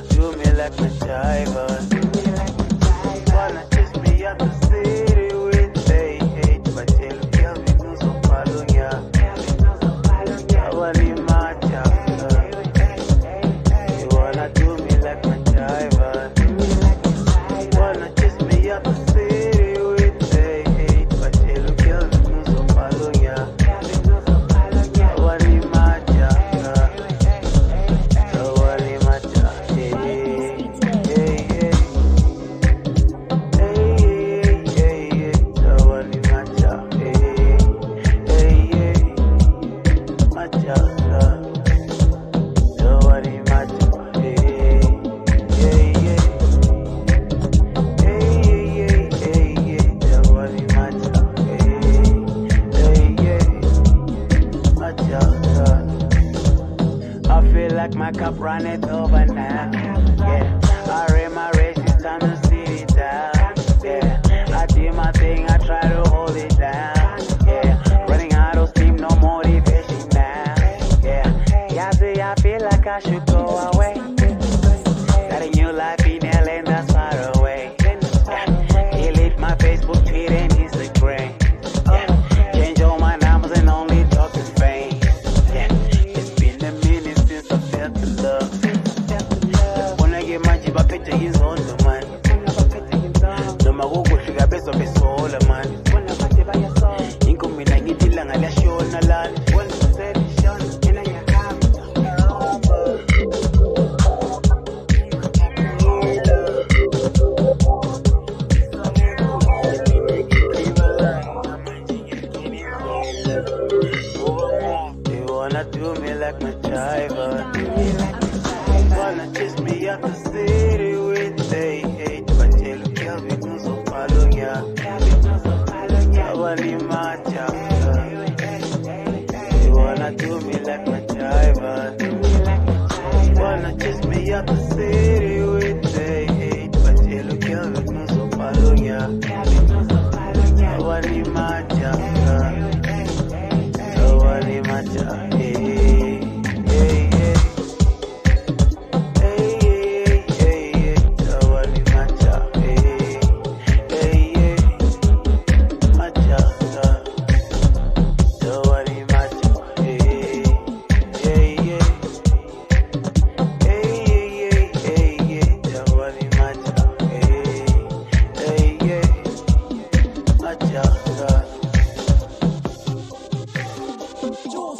not do me like a driver. like my cup run it over now. Yeah. I should go. Wanna do me like MacGyver. Wanna chase me up the city with they hate. But tell girl we don't so follow ya. Nobody matter. You wanna do me like MacGyver. Wanna chase me up the city with they hate. But tell me girl we don't so follow ya. Nobody matter. Nobody matter.